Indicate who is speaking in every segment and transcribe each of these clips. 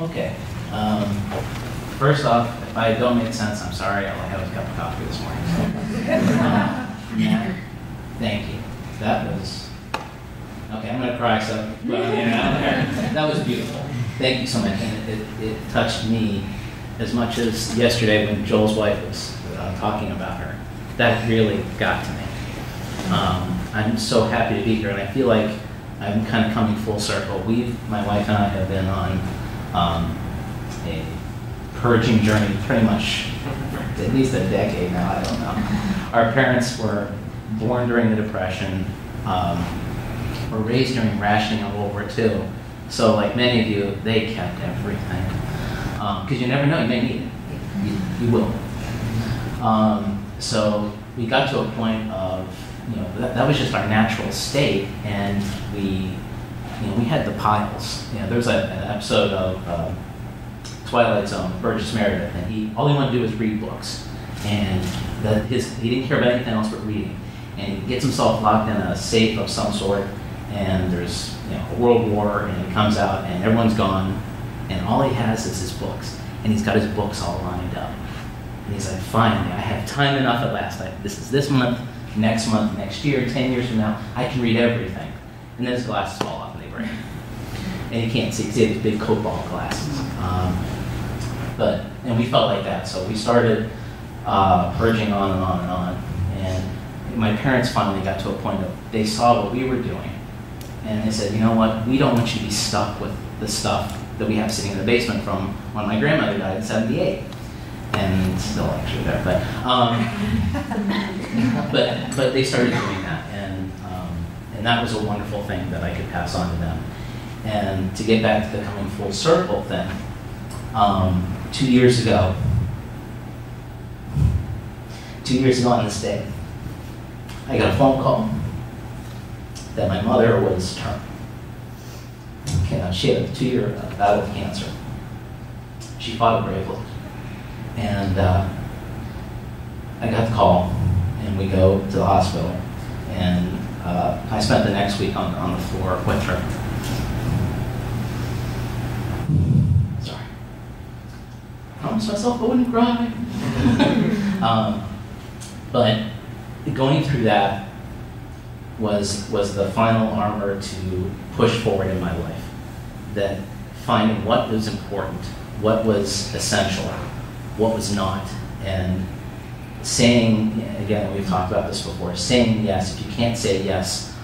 Speaker 1: Okay. Um, first off, if I don't make sense, I'm sorry. All I had was a cup of coffee this morning. Um, Matt, thank you. That was okay. I'm gonna cry. So, but I mean, I don't care. that was beautiful. Thank you so much. And it, it, it touched me as much as yesterday when Joel's wife was uh, talking about her. That really got to me. Um, I'm so happy to be here, and I feel like I'm kind of coming full circle. We, my wife and I, have been on um, a purging journey, pretty much at least a decade now. I don't know. Our parents were born during the Depression, um, were raised during rationing of World War II. So, like many of you, they kept everything because you never know, you may need it. You, you will. Um, so we got to a point of you know, that, that was just our natural state, and we, you know, we had the piles. You know, there was an episode of uh, Twilight Zone, Burgess Meredith, and he all he wanted to do was read books, and the, his he didn't care about anything else but reading, and he gets himself locked in a safe of some sort, and there's you know a world war, and he comes out, and everyone's gone, and all he has is his books, and he's got his books all lined up. And he's like, finally, I have time enough at last. I, this is this month, next month, next year, 10 years from now, I can read everything. And then his glasses fall and he can't see because he had these big cobalt glasses. Um, but, and we felt like that. So we started uh, purging on and on and on. And my parents finally got to a point of, they saw what we were doing. And they said, you know what, we don't want you to be stuck with the stuff that we have sitting in the basement from when my grandmother died in 78 and still actually there, but um, but but they started doing that, and that was a wonderful thing that I could pass on to them. And to get back to the coming full circle thing, um, two years ago, two years ago on this day, I got a phone call that my mother was terminal. She had a two-year battle with cancer. She fought it bravely and uh, I got the call, and we go to the hospital. And uh, I spent the next week on, on the floor with her. Sorry. I promised myself I wouldn't cry. um, but going through that was, was the final armor to push forward in my life. That finding what was important, what was essential, what was not. And saying, again, we've talked about this before, saying yes, if you can't say yes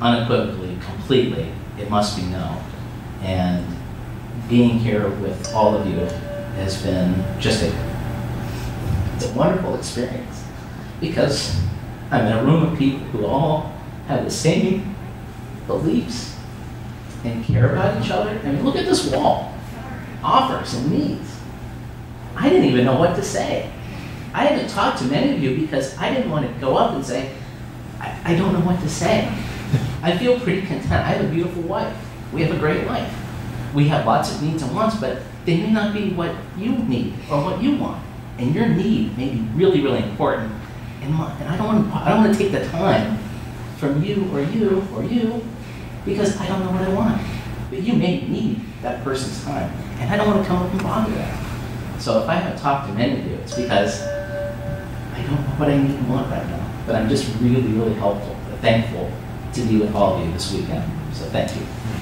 Speaker 1: unequivocally, completely, it must be no. And being here with all of you has been just a, it's a wonderful experience because I'm in a room of people who all have the same beliefs and care about each other. I mean, look at this wall offers and needs. I didn't even know what to say. I haven't talked to many of you because I didn't want to go up and say, I, I don't know what to say. I feel pretty content. I have a beautiful wife. We have a great life. We have lots of needs and wants, but they may not be what you need or what you want. And your need may be really, really important. And, my, and I don't want to, I don't want to take the time from you or you or you because I don't know what I want. But you may need that person's time. And I don't want to come up and bother that. So if I haven't talked to many of you, it's because know what I need and want right now. But I'm just really, really helpful, thankful to be with all of you this weekend. So thank you.